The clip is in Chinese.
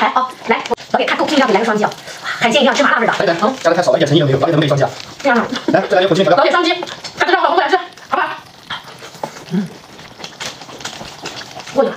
来哦，来，老铁看够拼一要给来个双击哦，海鲜一定要吃麻辣味的。来来，好，加的太少了，一点诚意都没有，老铁能不能给双击啊？这样啊，来，再来点火鸡面。老铁双击，看这让我老公过来吃，好不好？嗯，过去了。